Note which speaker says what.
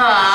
Speaker 1: Ah.